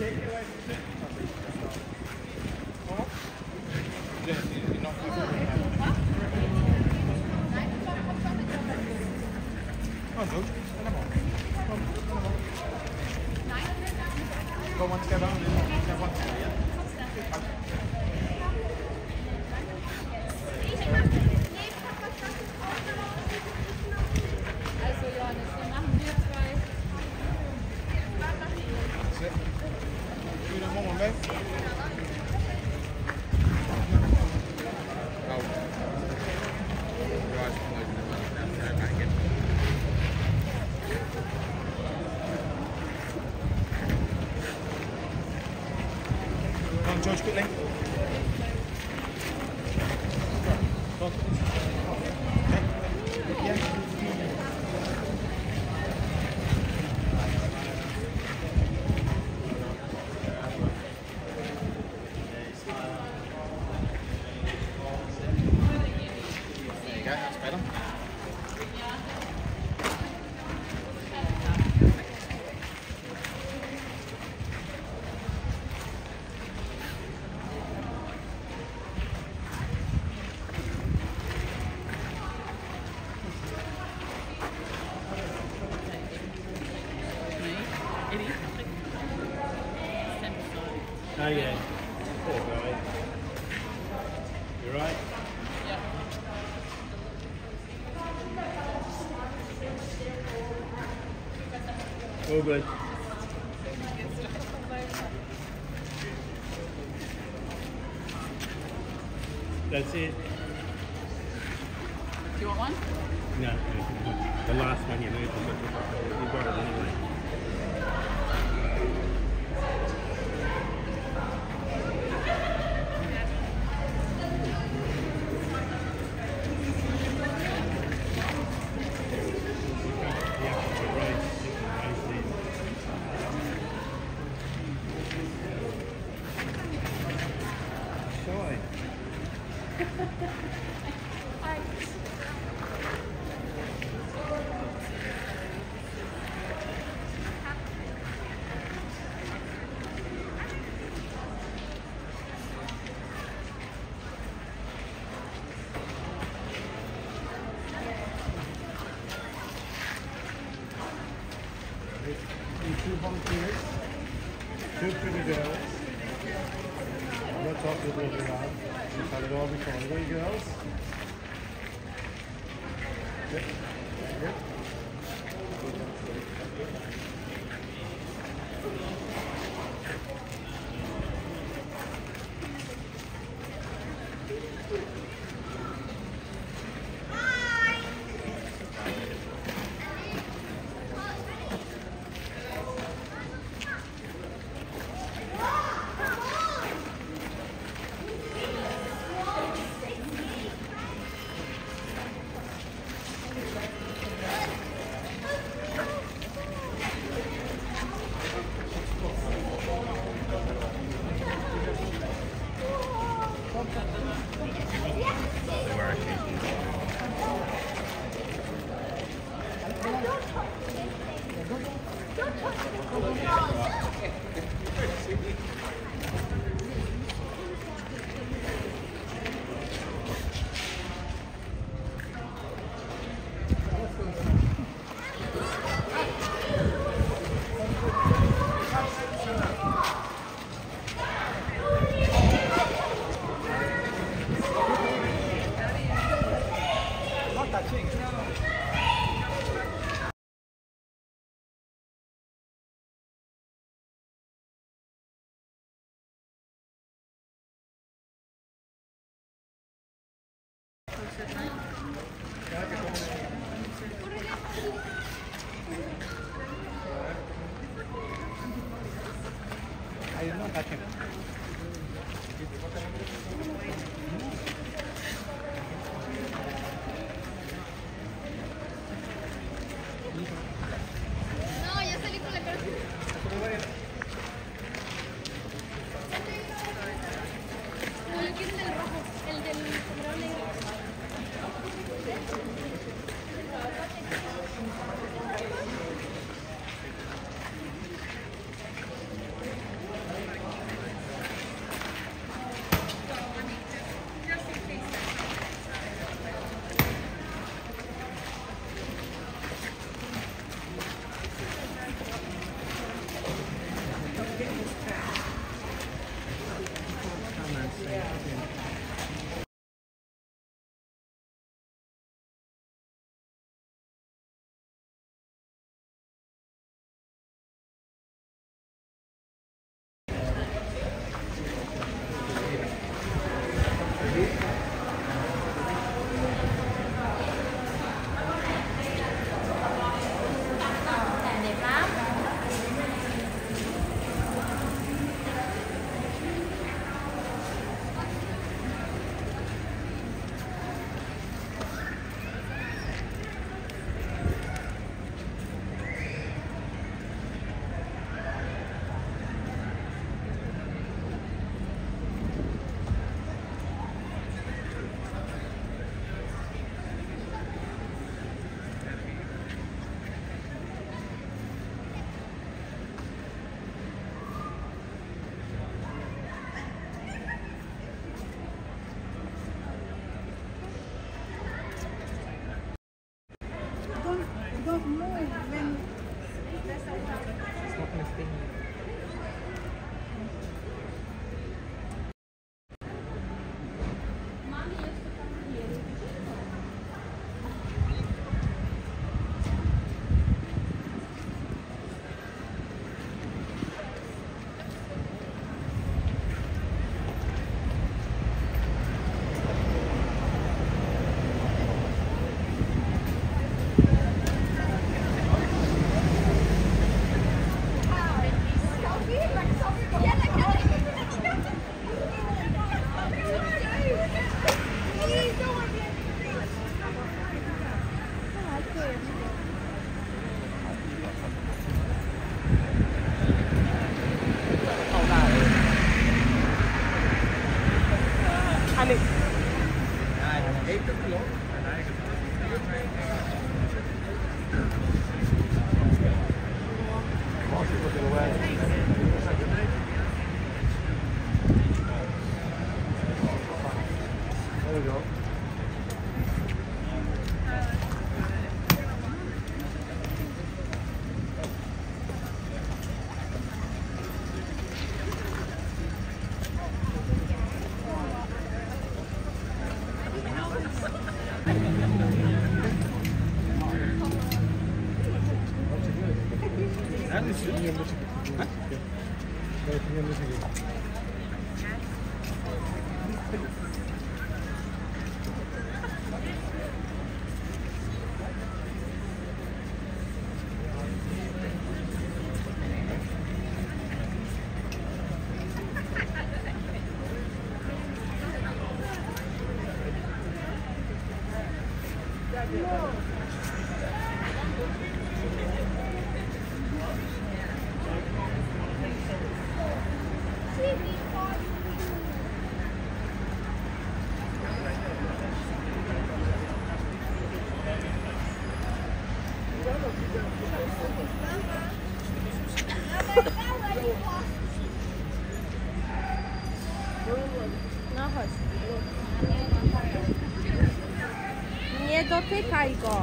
Oh, George, quickly. Oh yeah. Poor guy. You right? All good. That's it. Do you want one? No, the last one you moved, you got it anyway. Two volunteers, two pretty girls. I'm not talking about the around. We've had it all before. Where girls? Yep. Thank you. ini kak Iko?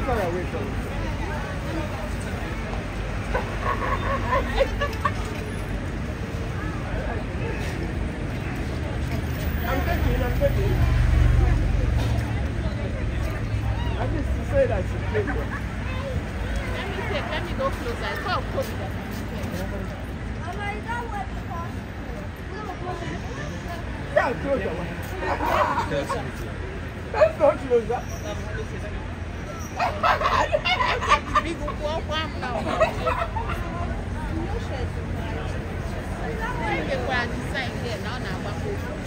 I'm taking. I'm taking. I just say that you take one. Let me see. Let me go closer. Come closer. Come That's not closer. Thank you.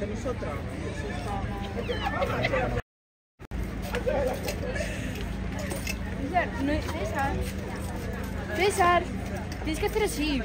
de nosotros. César, no, César. César, tienes que hacer así.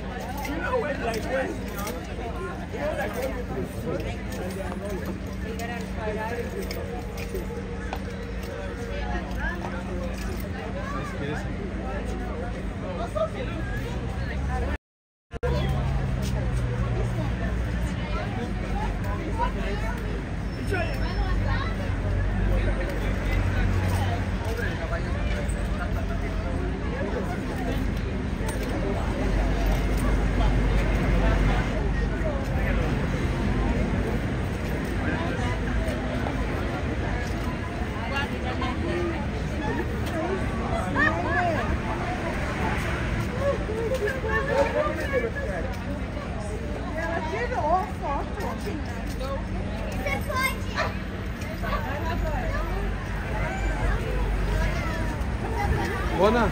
我呢？